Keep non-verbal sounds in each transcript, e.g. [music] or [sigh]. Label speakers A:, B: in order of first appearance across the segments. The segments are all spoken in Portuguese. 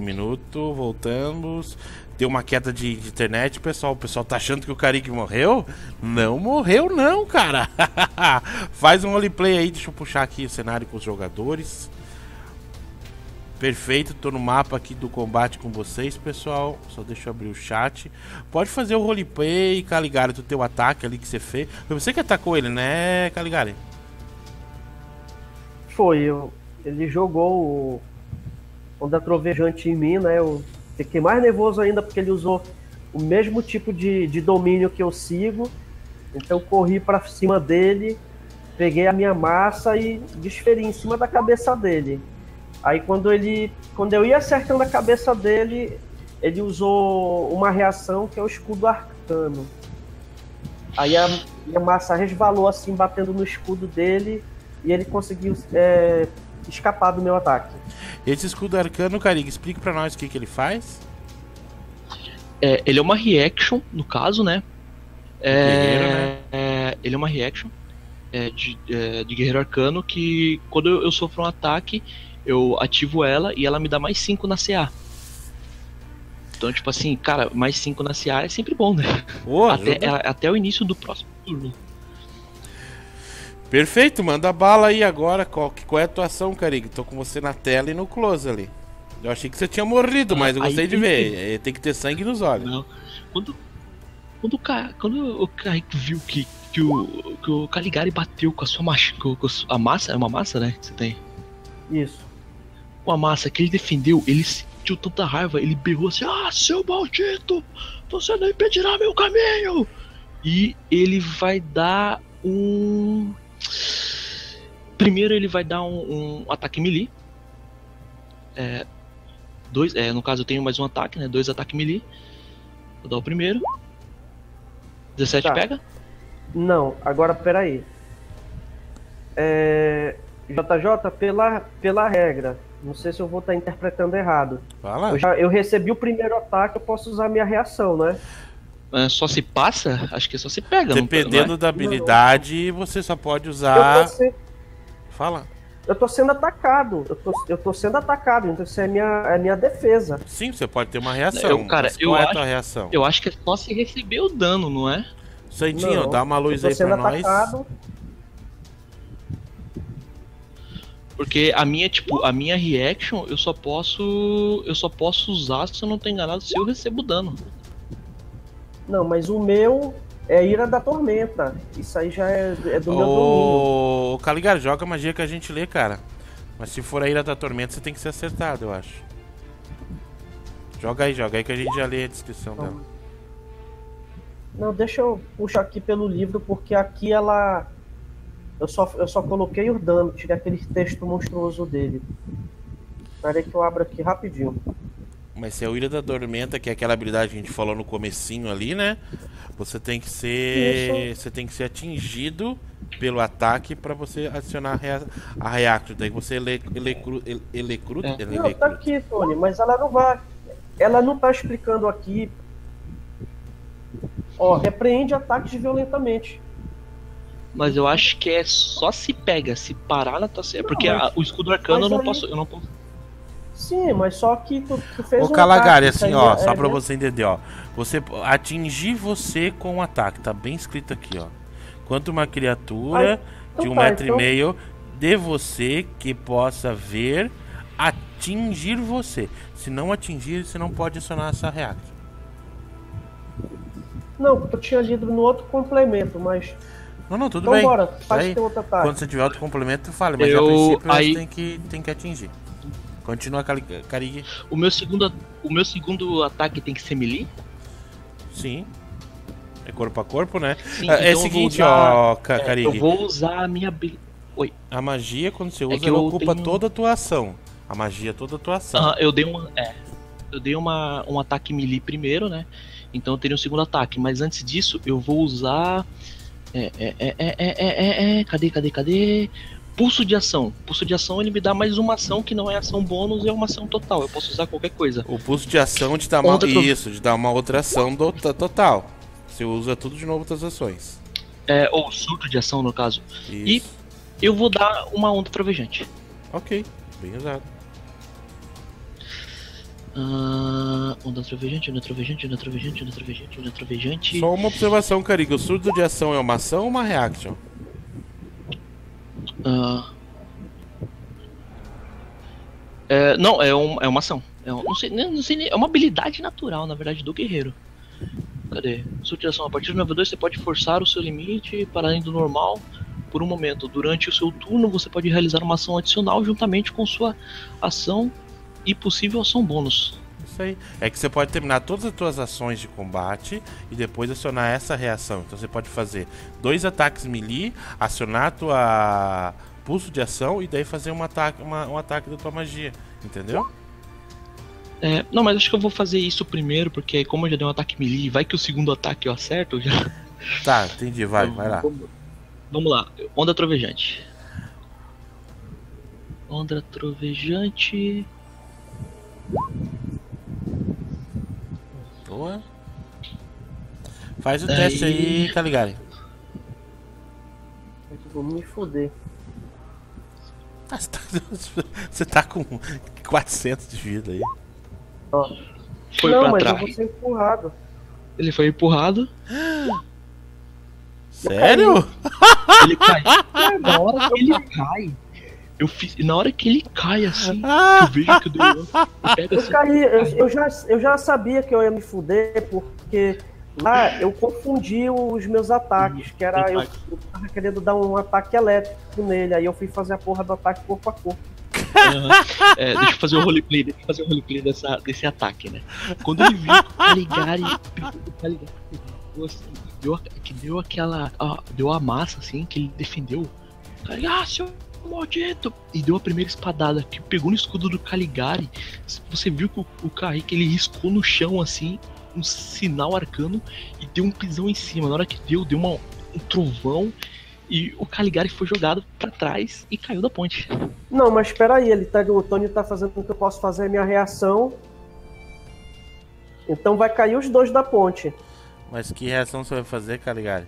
A: Minuto, voltamos. Deu uma queda de, de, internet, pessoal. O pessoal tá achando que o Karic morreu? Não morreu, não, cara. [laughs] Faz um roleplay aí. Deixa eu puxar aqui o cenário com os jogadores. Perfeito, tô no mapa aqui do combate com vocês, pessoal. Só deixa eu abrir o chat. Pode fazer o roleplay, Caligari, do teu ataque ali que você fez. Foi você que atacou ele, né, Caligari?
B: Foi, eu. Ele jogou o onda trovejante em mim, né? Eu fiquei mais nervoso ainda porque ele usou o mesmo tipo de, de domínio que eu sigo. Então corri para cima dele, peguei a minha massa e desferi em cima da cabeça dele. Aí quando ele, quando eu ia acertando a cabeça dele, ele usou uma reação que é o escudo arcano. Aí a minha massa resvalou assim, batendo no escudo dele, e ele conseguiu é, escapar do meu ataque.
A: Esse escudo arcano, Carig, explica para nós o que, que ele faz.
C: É, ele é uma reaction, no caso, né? É, né? É, ele é uma reaction é, de, é, de guerreiro arcano que quando eu, eu sofro um ataque, eu ativo ela e ela me dá mais 5 na CA. Então, tipo assim, cara, mais 5 na CA é sempre bom, né? até, é, até o início do próximo turno.
A: Perfeito, manda bala aí agora. Qual, qual é a atuação, Carig? Tô com você na tela e no close ali. Eu achei que você tinha morrido, ah, mas eu gostei de ver. Que... É, tem que ter sangue nos olhos. Não.
C: Quando, quando, o, quando o Kaique viu que, que, o, que o Caligari bateu com a sua massa, com, com a massa, é uma massa, né? Que você tem?
B: Isso
C: com a massa que ele defendeu, ele sentiu tanta raiva, ele berrou assim: Ah, seu maldito! Você não impedirá meu caminho! E ele vai dar um. Primeiro ele vai dar um, um ataque melee. É, dois, é, no caso eu tenho mais um ataque, né? Dois ataques melee. Vou dar o primeiro. 17 tá. pega?
B: Não, agora peraí. É, JJ, pela, pela regra, não sei se eu vou estar interpretando errado.
A: Fala.
B: Eu, já, eu recebi o primeiro ataque, eu posso usar minha reação, né?
C: É, só se passa? Acho que só se pega.
A: Dependendo não, é? da habilidade, não. você só pode usar. Se...
B: Fala. Eu tô sendo atacado. Eu tô, eu tô sendo atacado, então isso é minha, é minha defesa.
A: Sim, você pode ter uma reação.
C: Eu, cara, eu é acho, a reação? Eu acho que é só se receber o dano, não é?
A: Santinho, dá uma luz aí pra atacado, nós.
C: Porque a minha, tipo, a minha reaction eu só posso. Eu só posso usar se eu não tô enganado se eu recebo dano.
B: Não, mas o meu é Ira da Tormenta. Isso aí já é, é do meu domínio.
A: Ô, Caligar, joga a magia que a gente lê, cara. Mas se for a Ira da Tormenta, você tem que ser acertado, eu acho. Joga aí, joga aí que a gente já lê a descrição
B: não.
A: dela.
B: Não, deixa eu puxar aqui pelo livro, porque aqui ela eu só, eu só coloquei o dano, tirei aquele texto monstruoso dele. Espera aí que eu abro aqui rapidinho.
A: Mas se é o Ilha da Tormenta, que é aquela habilidade que a gente falou no comecinho ali, né? Você tem que ser. Isso. Você tem que ser atingido pelo ataque para você adicionar a reaction. Daí você ele, ele, ele, ele,
B: é. Não, tá aqui, Tony, mas ela não vai. Ela não tá explicando aqui. Ó, repreende ataques violentamente.
C: Mas eu acho que é só se pega, se parar na tua. Porque mas, a, o escudo arcano eu não, aí... posso, eu não posso.
B: Sim, mas só que tu, tu fez
A: Ô, um Calagari, assim, ó, é, só é, pra você entender, ó. Você atingir você com um ataque, tá bem escrito aqui, ó. Quanto uma criatura então de um tá, metro então... e meio de você que possa ver atingir você. Se não atingir, você não pode acionar essa reação.
B: Não, eu tinha lido no outro complemento, mas
A: não, não, tudo então, bem. Bora, faz aí, outra parte. Quando você tiver outro complemento, fale, mas eu, a princípio aí... tem que, tem que atingir. Continua, Carig.
C: O meu segundo, o meu segundo ataque tem que ser melee?
A: Sim. É corpo a corpo, né? Sim, é, então o seguinte, usar, ó, Carig.
C: É, eu vou usar a minha
A: Oi. A magia, quando você é usa, é ela ocupa tenho... toda a tua ação. A magia é toda a tua ação.
C: Ah, eu dei uma. É, eu dei uma, um ataque melee primeiro, né? Então eu teria um segundo ataque. Mas antes disso, eu vou usar é, é, é, é, é, é, cadê, cadê, cadê? Pulso de ação. Pulso de ação ele me dá mais uma ação que não é ação bônus, é uma ação total. Eu posso usar qualquer coisa.
A: O pulso de ação te dá uma, isso, te dá uma outra ação do, total. Você usa tudo de novo das ações.
C: É, ou surto de ação no caso. Isso. E eu vou dar uma onda trovejante.
A: Ok, bem usado.
C: Uh, onda trovejante, onda trovejante, onda trovejante, onda trovejante, onda trovejante.
A: Só uma observação, Cariga. O surdo de ação é uma ação ou uma reaction?
C: Uh, é, não, é, um, é uma ação. É, um, não sei, não sei, é uma habilidade natural, na verdade, do guerreiro. Cadê? Surdo de ação. A partir do nível 2 você pode forçar o seu limite para além do normal por um momento. Durante o seu turno você pode realizar uma ação adicional juntamente com sua ação e possível ação bônus.
A: Isso aí. É que você pode terminar todas as suas ações de combate e depois acionar essa reação. Então você pode fazer dois ataques melee, acionar a tua pulso de ação e daí fazer um ataque, uma, um ataque da tua magia. Entendeu?
C: É, não, mas acho que eu vou fazer isso primeiro, porque como eu já dei um ataque melee, vai que o segundo ataque eu acerto já.
A: Tá, entendi, vai, vai lá.
C: Vamos lá, onda trovejante. Onda trovejante.
A: Boa. Faz o teste aí, Caligari.
B: Vou me foder.
A: Ah, você, tá, [laughs] você tá com 400 de vida aí.
B: Ó. Foi Não, mas trás. eu vou ser empurrado.
C: Ele foi empurrado.
A: Sério?
C: Ele cai. Na [laughs] hora que ele cai, eu fiz, na hora que ele cai assim, [laughs] eu vejo que eu dei [laughs] eu
B: pego assim. Eu, caí, eu, eu, já, eu já sabia que eu ia me fuder, porque lá eu confundi os meus ataques, que era eu, eu tava querendo dar um ataque elétrico nele, aí eu fui fazer a porra do ataque corpo a corpo.
C: Uhum. É, deixa eu fazer o roleplay, deixa eu fazer o roleplay dessa, desse ataque, né? Quando ele viu o Caligari, [laughs] o Caligari assim, deu, que deu aquela. Ó, deu a massa assim, que ele defendeu. Ah, seu maldito! E deu a primeira espadada que pegou no escudo do Caligari. Você viu que o, o Kaique ele riscou no chão assim, um sinal arcano e deu um pisão em cima. Na hora que deu, deu uma, um trovão e o Caligari foi jogado para trás e caiu da ponte.
B: Não, mas espera aí, ele tá, o Tony tá fazendo o que eu posso fazer, a minha reação. Então vai cair os dois da ponte.
A: Mas que reação você vai fazer, Caligari?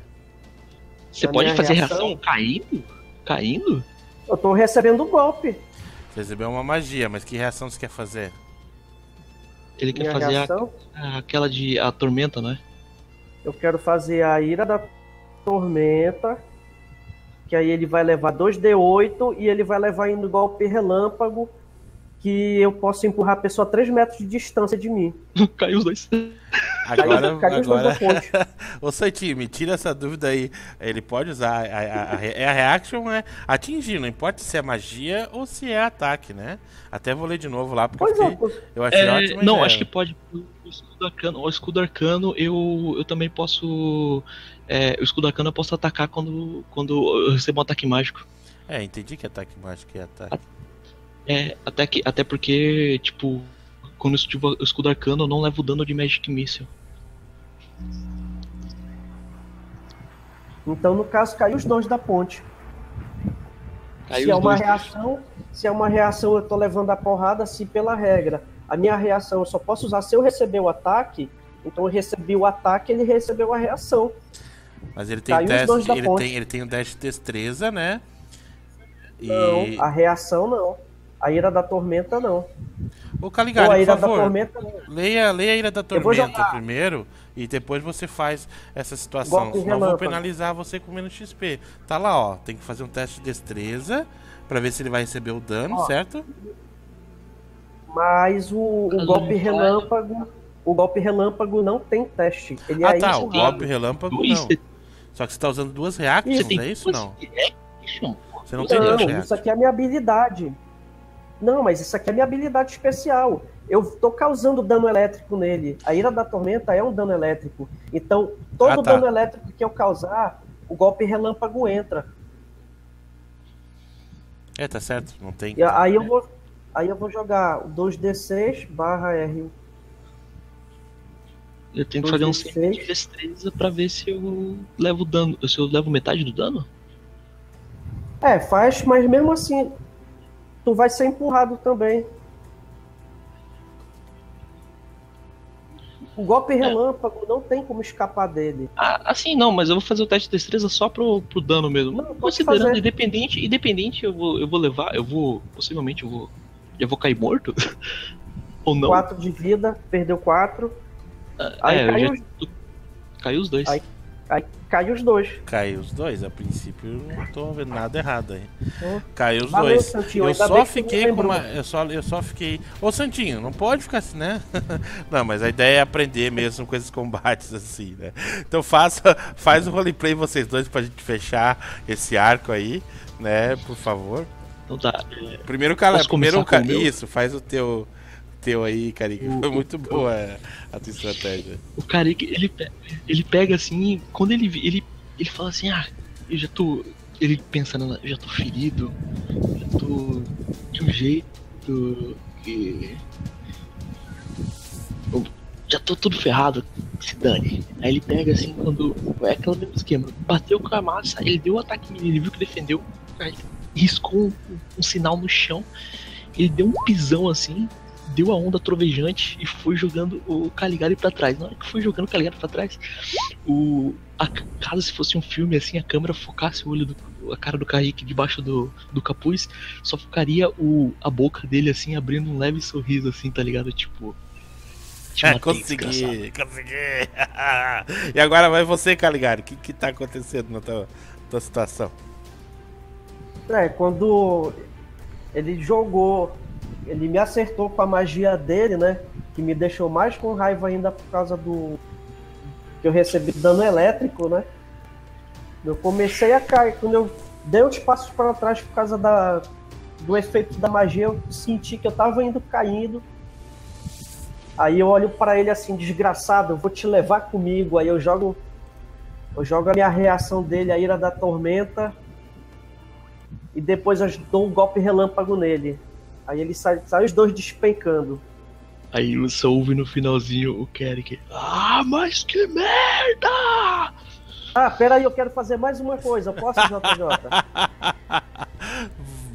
C: Você a pode fazer reação... reação caindo? Caindo?
B: Eu tô recebendo um golpe.
A: Você recebeu uma magia, mas que reação você quer fazer?
C: Ele quer Minha fazer a, a, aquela de a tormenta, não é?
B: Eu quero fazer a ira da tormenta. Que aí ele vai levar 2D8 e ele vai levar indo golpe relâmpago que eu posso empurrar a pessoa a 3 metros de distância de mim. [laughs]
C: Caiu os dois.
A: Agora, caiu agora... [laughs] Ô Santi, me tira essa dúvida aí. Ele pode usar. A, a, a, é a reaction é atingir, não importa se é magia ou se é ataque, né? Até vou ler de novo lá, porque
C: pois eu, fiquei, é, eu achei é, ótimo. Não, acho que pode. O escudo arcano, o escudo arcano eu, eu também posso. É, o escudo arcano eu posso atacar quando, quando eu recebo um ataque mágico.
A: É, entendi que ataque mágico é ataque.
C: É, até, que, até porque, tipo, quando eu estiver escudo arcano, eu não levo dano de Magic Missile.
B: Então, no caso, caiu os dois da ponte. Caiu se é uma reação, se é uma reação, eu tô levando a porrada, se pela regra. A minha reação eu só posso usar se eu receber o ataque. Então eu recebi o ataque, ele recebeu a reação.
A: Mas ele tem teste, ele tem, ele tem um teste de destreza, né?
B: E... Não, a reação não. A Ira da Tormenta não.
A: Ô Caligari, por favor, tormenta, leia, leia a Ira da Tormenta primeiro e depois você faz essa situação. Golpe Senão eu vou penalizar você com menos XP. Tá lá, ó. Tem que fazer um teste de destreza pra ver se ele vai receber o dano, ó, certo?
B: Mas o, o golpe relâmpago. O golpe relâmpago não tem teste. Ele
A: ah
B: é
A: tá, o golpe relâmpago não. Só que você tá usando duas reactions, é isso não?
B: Você não, não tem duas Isso aqui é a minha habilidade. Não, mas isso aqui é minha habilidade especial. Eu tô causando dano elétrico nele. A ira da tormenta é um dano elétrico. Então, todo ah, tá. dano elétrico que eu causar, o golpe relâmpago entra.
A: É, tá certo. Não tem.
B: E aí eu vou, aí eu vou jogar 2d6 barra R.
C: Eu tenho que fazer um save de destreza pra ver se eu levo dano. Se eu levo metade do dano?
B: É, faz, mas mesmo assim, tu vai ser empurrado também. O golpe é. relâmpago não tem como escapar dele.
C: Ah, assim não, mas eu vou fazer o teste de destreza só pro, pro dano mesmo. Não, Considerando fazer. independente, independente eu vou, eu vou levar, eu vou, possivelmente eu vou, eu vou cair morto. [laughs] Ou não.
B: 4 de vida, perdeu 4.
C: Aí é, caiu, já... caiu os dois.
B: Aí, aí caiu os dois.
A: Caiu os dois, a princípio não tô vendo nada errado aí. Caiu os Valeu, dois. Santinho, eu só fiquei com uma. Eu só, eu só fiquei. Ô Santinho, não pode ficar assim, né? [laughs] não, mas a ideia é aprender mesmo com esses combates assim, né? Então faça, faz o roleplay vocês dois pra gente fechar esse arco aí, né? Por favor.
C: Então tá.
A: Primeiro, cara, primeiro, isso, faz o teu teu aí, Karik. Foi muito boa a tua estratégia.
C: O Karik, ele, ele pega assim, quando ele, ele, ele fala assim, ah, eu já tô. Ele pensando, eu já tô ferido, já tô de um jeito que. Eu já tô tudo ferrado, se dane. Aí ele pega assim, quando. É aquele mesmo esquema. Bateu com a massa, ele deu o ataque ele viu que defendeu, aí riscou um, um sinal no chão, ele deu um pisão assim, deu a onda trovejante e foi jogando o Caligari para trás. Na hora que foi jogando o Caligari para trás, o a, caso se fosse um filme assim, a câmera focasse o olho do a cara do Kaique debaixo do, do capuz, só focaria o, a boca dele assim, abrindo um leve sorriso assim, tá ligado? Tipo,
A: é, consegui, consegui. [laughs] e agora vai você, Caligari. O que, que tá acontecendo na tua, tua situação?
B: É, quando ele jogou ele me acertou com a magia dele, né? Que me deixou mais com raiva ainda por causa do. que eu recebi dano elétrico, né? Eu comecei a cair. Quando eu dei uns passos para trás por causa da, do efeito da magia, eu senti que eu tava indo caindo. Aí eu olho para ele assim, desgraçado, eu vou te levar comigo. Aí eu jogo. Eu jogo a minha reação dele, a ira da tormenta. E depois eu dou um golpe relâmpago nele. Aí ele sai, sai os dois despencando.
C: Aí você ouve no finalzinho o Kerik. Ah, mas que merda!
B: Ah, peraí, eu quero fazer mais uma coisa. Posso, JJ?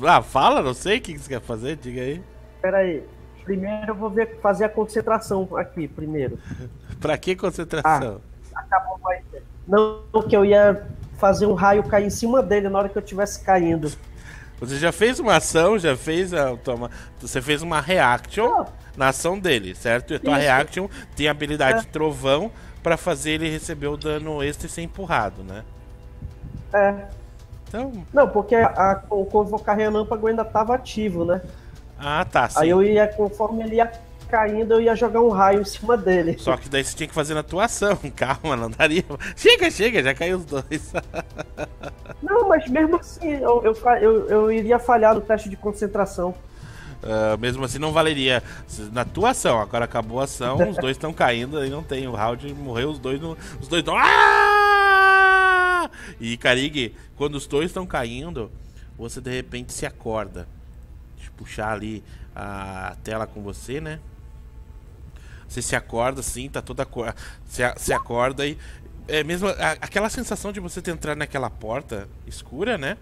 B: [laughs]
A: ah, fala, não sei o que você quer fazer, diga aí.
B: Peraí. Primeiro eu vou ver, fazer a concentração aqui, primeiro. [laughs]
A: pra que concentração?
B: Ah, acabou mais. Não, que eu ia fazer um raio cair em cima dele na hora que eu estivesse caindo.
A: Você já fez uma ação, já fez a. Toma, você fez uma reaction na ação dele, certo? E a tua Isso. reaction tem a habilidade é. trovão para fazer ele receber o dano extra e ser empurrado, né?
B: É. Então... Não, porque a, a, o convocar relâmpago ainda estava ativo, né?
A: Ah, tá.
B: Sim. Aí eu ia, conforme ele ia caindo, eu ia jogar um raio em cima dele.
A: Só que daí você tinha que fazer na tua ação. [laughs] Calma, não daria. Chega, chega, já caiu os dois. [laughs]
B: não, mas mesmo assim, eu, eu, eu, eu iria falhar no teste de concentração.
A: Uh, mesmo assim não valeria na tua ação. Agora acabou a ação, os dois estão caindo, aí não tem. O round morreu, os dois no, os dois não. Ah! E Karig, quando os dois estão caindo, você de repente se acorda. Deixa eu puxar ali a tela com você, né? Você se acorda assim, tá toda. Você, se acorda e. É mesmo a, aquela sensação de você entrar naquela porta escura, né?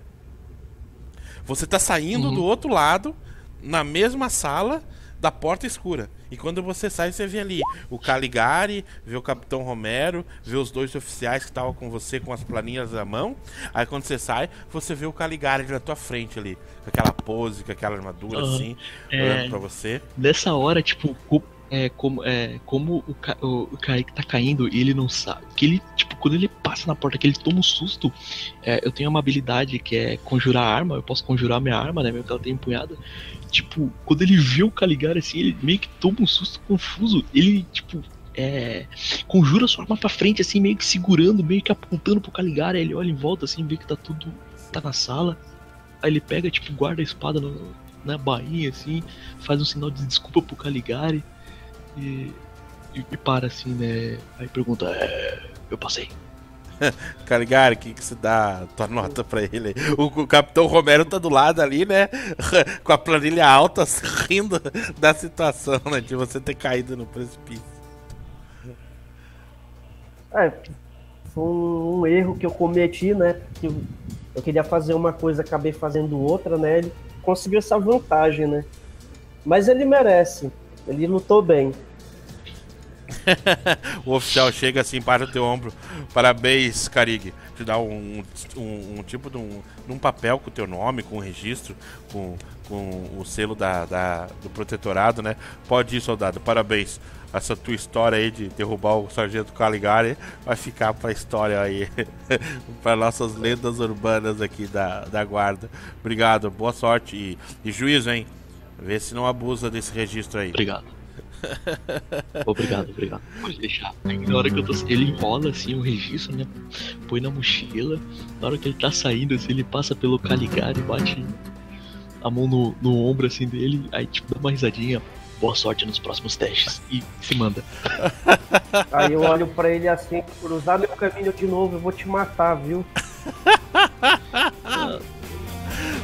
A: Você tá saindo uhum. do outro lado, na mesma sala da porta escura. E quando você sai, você vê ali o Caligari, vê o Capitão Romero, vê os dois oficiais que estavam com você com as planinhas na mão. Aí quando você sai, você vê o Caligari na tua frente ali, com aquela pose, com aquela armadura uhum. assim, é... olhando pra você.
C: Nessa hora, tipo, é, como, é, como o, Ka, o, o Kaique tá caindo e ele não sabe. Que ele, tipo, quando ele passa na porta, que ele toma um susto. É, eu tenho uma habilidade que é conjurar arma, eu posso conjurar minha arma, né? Mesmo que ela tenha empunhada. Tipo, quando ele vê o Caligari assim, ele meio que toma um susto confuso. Ele, tipo, é, conjura sua arma pra frente, assim, meio que segurando, meio que apontando pro Caligari. Ele olha em volta, assim, vê que tá tudo. tá na sala. Aí ele pega, tipo, guarda a espada no, na bainha, assim, faz um sinal de desculpa pro Caligari. E, e, e para assim, né? Aí pergunta, é, eu passei. [laughs]
A: Caligari, o que, que você dá tua nota pra ele? O, o, Capitão Romero tá do lado ali, né? [laughs] Com a planilha alta, [laughs] rindo da situação, né? De você ter caído no precipício.
B: É, foi um, um erro que eu cometi, né? Que eu, eu queria fazer uma coisa, acabei fazendo outra, né? Ele conseguiu essa vantagem, né? Mas ele merece. Ele lutou bem. [laughs]
A: o oficial chega assim, para o teu ombro. Parabéns, Carig. Te dá um, um, um tipo de um, um, papel com o teu nome, com o registro, com, com o selo da, da, do protetorado, né? Pode ir, soldado. Parabéns. Essa tua história aí de derrubar o sargento Caligari vai ficar pra história aí. [laughs] para nossas lendas urbanas aqui da, da guarda. Obrigado, boa sorte e, e juízo, hein? Vê se não abusa desse registro aí.
C: Obrigado. [laughs] obrigado, obrigado. Pode deixar. na hora que eu tô. Ele enrola assim o registro, né? Põe na mochila. Na hora que ele tá saindo, assim, ele passa pelo Caligari, bate a mão no, no ombro assim dele, aí tipo dá uma risadinha. Boa sorte nos próximos testes. E se manda.
B: Aí eu olho pra ele assim, cruzar meu caminho de novo, eu vou te matar, viu? [laughs]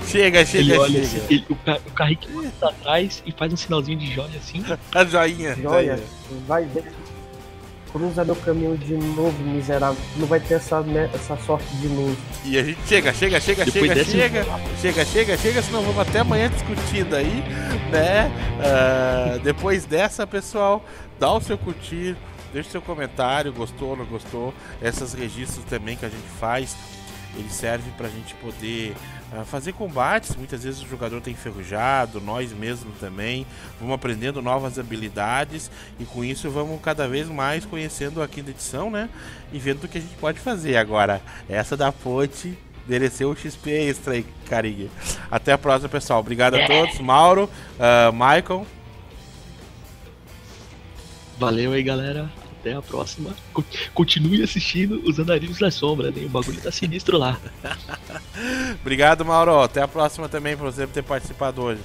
A: Chega, chega, ele olha, chega.
C: Assim, ele, o, o Carrick tá atrás e faz um sinalzinho de joia assim. [laughs]
A: A joinha.
B: Joia, vai ver. Cruza meu caminho de novo, miserável. Não vai ter essa, essa sorte de novo.
A: E a gente chega, chega, chega, Depois chega, chega, chega, chega, chega, senão vamos até amanhã discutindo aí, né? Uh, [laughs] depois dessa, pessoal, dá o seu curtir, deixa o seu comentário, gostou, não gostou. Esses registros também que a gente faz, ele serve pra gente poder fazer combates. Muitas vezes o jogador tem enferrujado, nós mesmos também. Vamos aprendendo novas habilidades e com isso vamos cada vez mais conhecendo a quinta edição, né? E vendo o que a gente pode fazer. Agora, essa da ponte mereceu o XP extra aí, carinha. Até a próxima, pessoal. Obrigado a todos. Mauro, uh, Michael.
C: Valeu aí, galera até a próxima. Continue assistindo os Andarilhos da Sombra, né? O bagulho tá sinistro lá. [laughs]
A: Obrigado, Mauro. Até a próxima também, por você ter participado hoje.